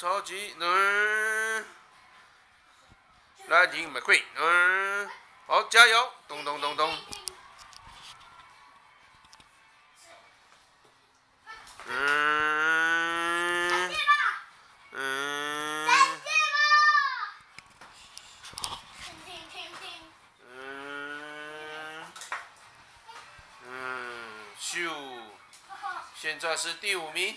超级嗯，来，Lightning McQueen，嗯，好，加油，咚咚咚咚，嗯，嗯，嗯，嗯，咻，现在是第五名。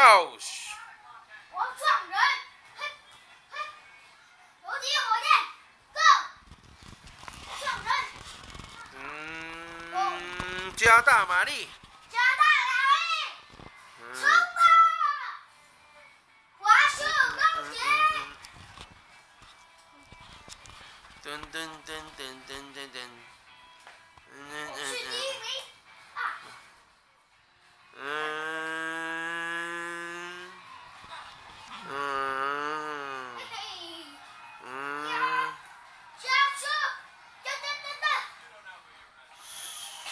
，ouch！我撞人！嘿，嘿，游击火箭，Go！撞人，嗯，加大马力。加大压力，冲吧！滑速钢铁，噔噔噔噔噔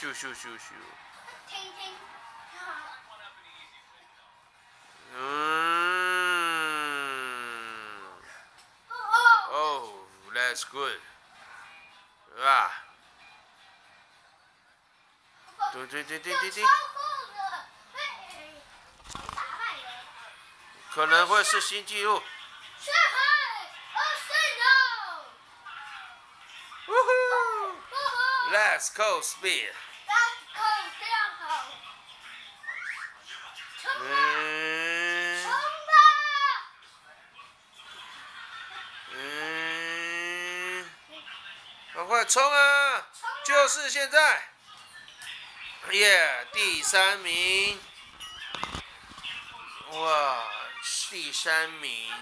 Shoo, shoo, shoo, shoo. Ting, ting. Mm. Oh, that's good. Ah. Ding, ding, ding, ding, ding. 可能会是新纪录。Let's go speed. 冲啊！就是现在。耶，第三名。哇，第三名。